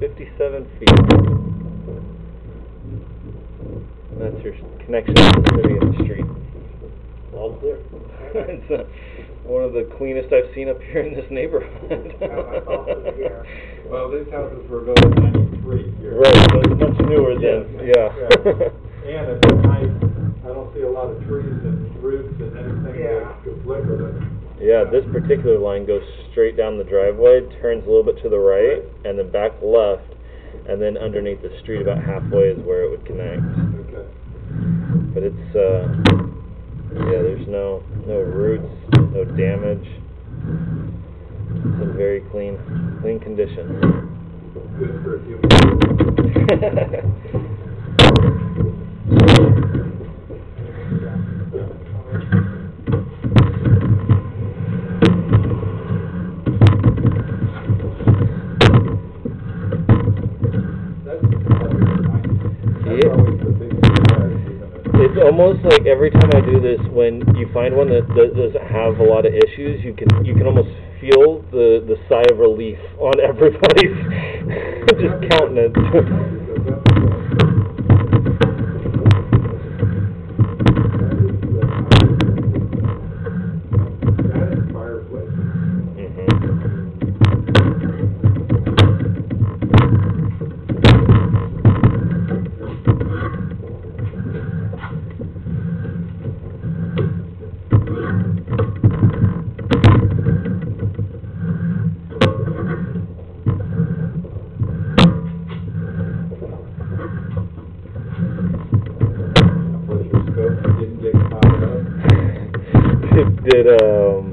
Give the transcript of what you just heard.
57 feet. That's your connection to the city and the street. All clear. it's uh, one of the cleanest I've seen up here in this neighborhood. Oh, well, these houses were built in ninety-three here. Right, so it's much newer than, yeah. And it's nice. I don't see a lot of trees and roots and anything that could flicker. Yeah, this particular line goes straight down the driveway, turns a little bit to the right, and then back left, and then underneath the street about halfway is where it would connect. Okay. But it's, uh, yeah, there's no, no roots, no damage. It's in very clean, clean condition. Good for a human. That's, that's nice. That's Yeah. always the big surprise, isn't it? It's almost like every time I do this, when you find one that, doesn't have a lot of issues, you can you can almost feel the the sigh of relief on everybody's just countenance. Because that's, uh, That is fireplace. Mhm. Was your scope, didn't get caught up? Did um